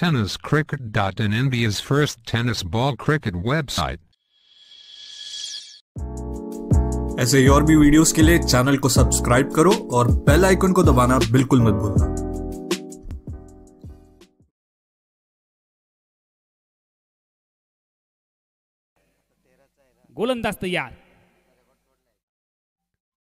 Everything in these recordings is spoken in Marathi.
tenniscricket.in India's first tennis ball cricket website. ऐसे ही और भी वीडियोस के लिए चैनल को सब्सक्राइब करो और बेल आइकन को दबाना बिल्कुल मत भूलना। गोलंदाज तयार।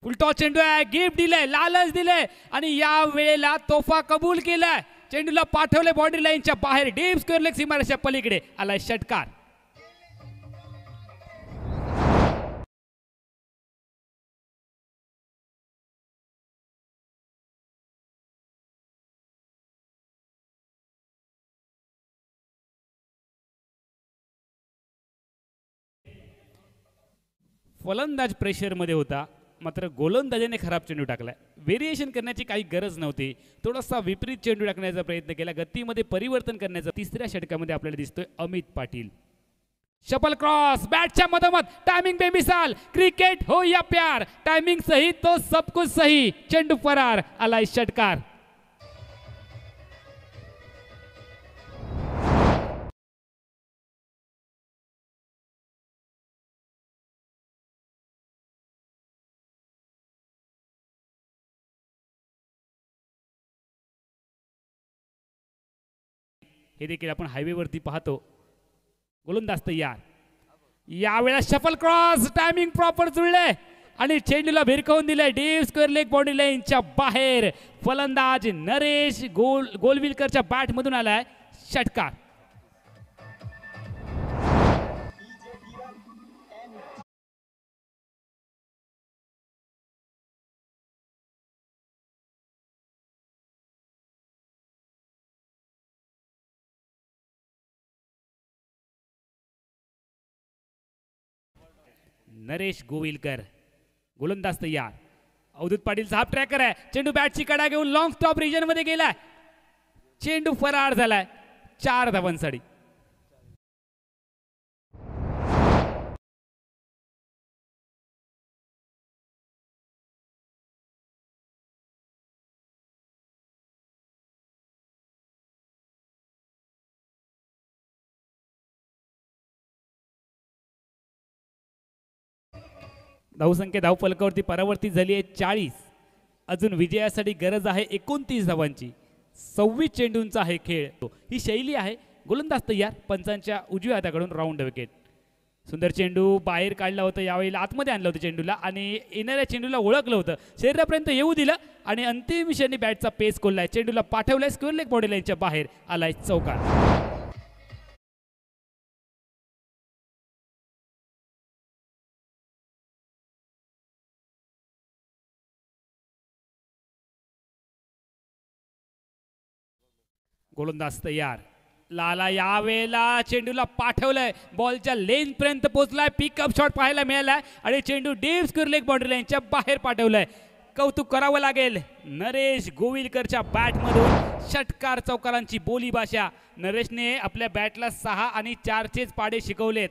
फुलटॉस चेंडू आहे गिफ्ट दिलंय लालच दिलंय आणि या वेळेला तोफा कबूल केलाय. चेंडूला पाठवले बाउंड्री लाईनच्या बाहेर. डीप स्क्वेअर लेग सीमारेषा पलीकडे. आलाय षटकार. फलंदाज प्रेशरमध्ये होता. मात्र गोलंदाजाने खराब चेंडू टाकलाय. व्हेरिएशन करण्याची काही गरज नव्हती. थोडासा विपरीत चेंडू टाकण्याचा प्रयत्न केला. गतीमध्ये परिवर्तन करण्याचा तिसऱ्या षटकामध्ये आपल्याला दिसतोय अमित पाटील. शपल क्रॉस बॅटच्या मधोमध. टायमिंग बेमिसाल. क्रिकेट हो या प्यार. टायमिंग सही तो सब कुछ सही. चेंडू फरार आलाय षटकार. हे देखील आपण हायवेवरती पाहतो. गोलंदाज तयार यावेळेला शफल क्रॉस टायमिंग प्रॉपर जुळले. आणि चेंडूला भिरकवून दिले. डीप स्क्वेअर लेग बॉडी लाईनच्या बाहेर. फलंदाज नरेश गोल गोलविलकरच्या बॅटमधून आलाय. षटकार. नरेश गोविलकर. गोलंदाज तयार. अवधूत पाटील हाफ ट्रॅकर आहे. चेंडू बॅटची कडा घेऊन लॉंग स्टॉप रिजनमध्ये गेलाय. चेंडू फरार झालाय. चार धावांसाठी. धावसंख्या धावफलकावरती परावर्तित झाली आहे चाळीस. अजून विजयासाठी गरज आहे एकोणतीस धावांची. सव्वीस चेंडूंचा आहे खेळ. ही शैली आहे गोलंदाज तयार पंचांच्या उजव्या हाताकडून राऊंड विकेट सुंदर चेंडू बाहेर काढला होता यावेळेला आतमध्ये आणलं होतं चेंडूला आणि येणाऱ्या चेंडूला ओळखलं होतं. शरीरापर्यंत येऊ दिलं आणि अंतिम क्षणी बॅटचा पेस कोल्लाय चेंडूला पाठवलाय स्क्वेअर लेग बॉडी लाईनच्या बाहेर आलाय चौकार. गोलंदाज तयार. लाला यावेळेला चेंडूला पाठवलंय. बॉलच्या लेन पर्यंत पोहोचलाय. पिकअप शॉट पाहायला मिळालाय. आणि चेंडू डीप स्क्वेअर लेग बाउंड्री लाईनच्या बाहेर पाठवलंय. कौतुक करावं लागेल. नरेश गोविलकरच्या बॅटमधून षटकार चौकारांची बोली भाषा. नरेशने आपल्या बॅटला सहा आणि चारचेच पाडे शिकवलेत.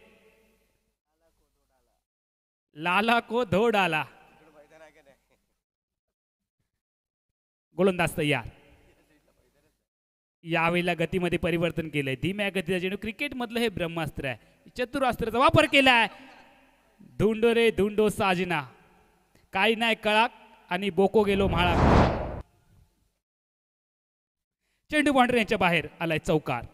लाला को धोड आला गोलंदाज तयार. यावेळेला गतीमध्ये परिवर्तन केलंय. धीम्या गतीचा चेंडू क्रिकेटमधलं हे ब्रह्मास्त्र आहे. चतुरास्त्राचा वापर केलाय. धुंडो रे धुंडो साजना. काही नाही कळाक आणि बोको गेलो म्हाळा चेंडू बाउंड्री यांच्या बाहेर आलाय चौकार.